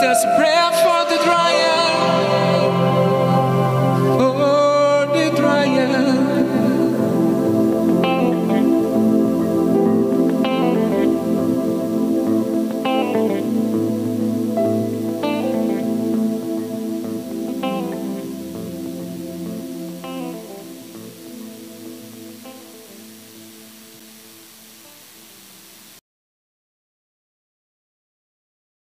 Just a prayer for the dry